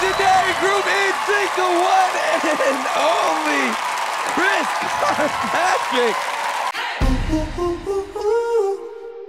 today, Group NSYNC, the one and only Chris Kirkpatrick.